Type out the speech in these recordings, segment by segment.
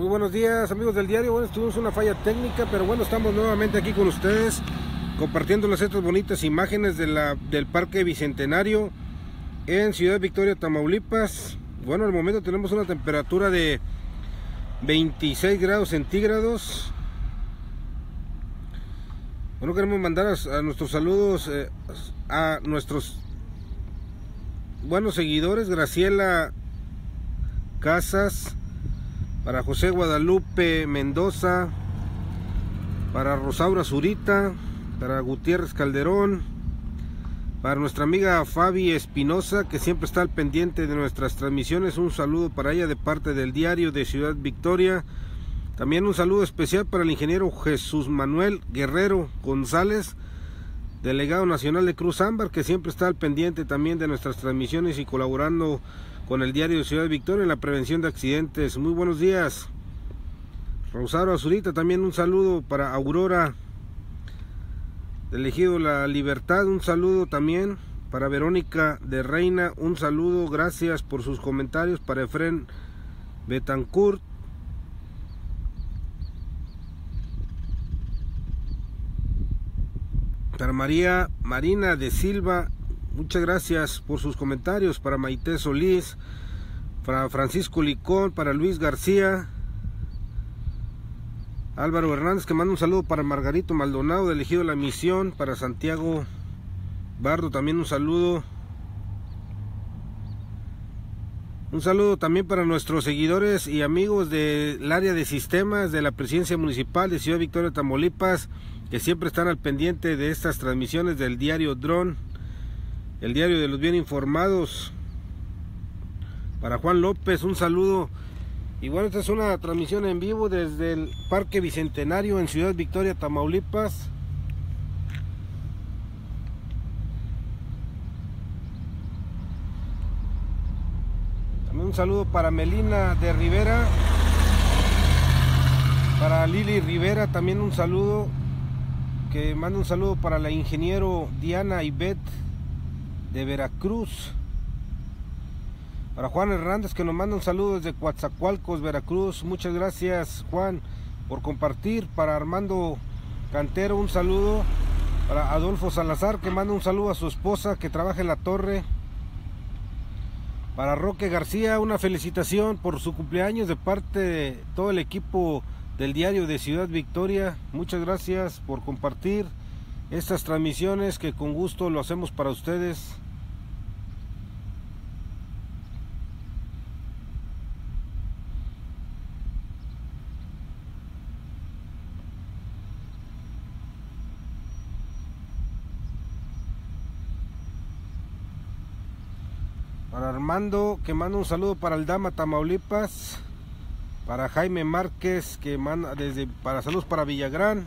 Muy buenos días amigos del diario, bueno tuvimos una falla técnica, pero bueno estamos nuevamente aquí con ustedes compartiéndoles estas bonitas imágenes del Parque Bicentenario en Ciudad Victoria, Tamaulipas. Bueno, al momento tenemos una temperatura de 26 grados centígrados. Bueno, queremos mandar a, nuestros saludos eh, a nuestros buenos seguidores, Graciela Casas, para José Guadalupe Mendoza, para Rosaura Zurita, para Gutiérrez Calderón, para nuestra amiga Fabi Espinosa, que siempre está al pendiente de nuestras transmisiones, un saludo para ella de parte del diario de Ciudad Victoria. También un saludo especial para el ingeniero Jesús Manuel Guerrero González, delegado nacional de Cruz Ámbar, que siempre está al pendiente también de nuestras transmisiones y colaborando con el diario Ciudad Victoria en la prevención de accidentes. Muy buenos días. Rosario Azurita, también un saludo para Aurora, elegido La Libertad, un saludo también para Verónica de Reina, un saludo, gracias por sus comentarios, para Efren Betancourt, María Marina de Silva Muchas gracias por sus comentarios para Maite Solís, para Francisco Licón, para Luis García, Álvaro Hernández que manda un saludo para Margarito Maldonado de Elegido La Misión, para Santiago Bardo también un saludo. Un saludo también para nuestros seguidores y amigos del área de sistemas de la Presidencia Municipal de Ciudad Victoria, Tamaulipas, que siempre están al pendiente de estas transmisiones del diario Dron el diario de los bien informados. Para Juan López, un saludo. Y bueno, esta es una transmisión en vivo desde el Parque Bicentenario en Ciudad Victoria, Tamaulipas. También un saludo para Melina de Rivera. Para Lili Rivera también un saludo. Que manda un saludo para la ingeniero Diana Ibet de Veracruz. Para Juan Hernández que nos manda un saludo desde Coatzacoalcos, Veracruz. Muchas gracias Juan por compartir. Para Armando Cantero un saludo. Para Adolfo Salazar que manda un saludo a su esposa que trabaja en la torre. Para Roque García una felicitación por su cumpleaños de parte de todo el equipo del diario de Ciudad Victoria. Muchas gracias por compartir estas transmisiones que con gusto lo hacemos para ustedes. Para Armando, que manda un saludo para el Dama Tamaulipas. Para Jaime Márquez, que manda desde para saludos para Villagrán.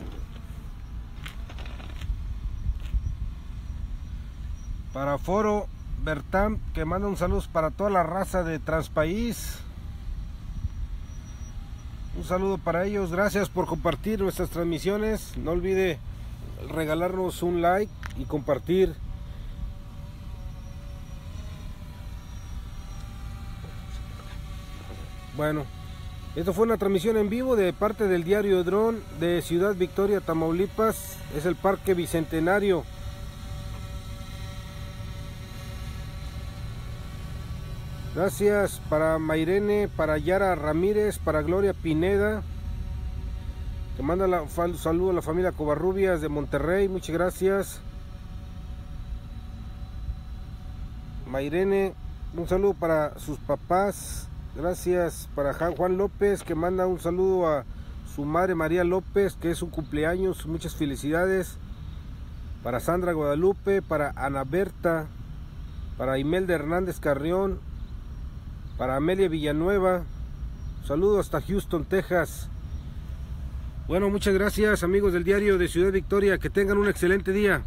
Para Foro Bertam, que manda un saludo para toda la raza de Transpaís. Un saludo para ellos. Gracias por compartir nuestras transmisiones. No olvide regalarnos un like y compartir. Bueno, esto fue una transmisión en vivo de parte del diario Dron de Ciudad Victoria, Tamaulipas. Es el Parque Bicentenario. Gracias para Mairene, para Yara Ramírez, para Gloria Pineda. Que manda la, saludo a la familia Covarrubias de Monterrey. Muchas gracias. Mairene, un saludo para sus papás. Gracias para Juan López, que manda un saludo a su madre María López, que es su cumpleaños. Muchas felicidades. Para Sandra Guadalupe, para Ana Berta, para Imelda Hernández Carrión, para Amelia Villanueva. Saludos hasta Houston, Texas. Bueno, muchas gracias amigos del diario de Ciudad Victoria. Que tengan un excelente día.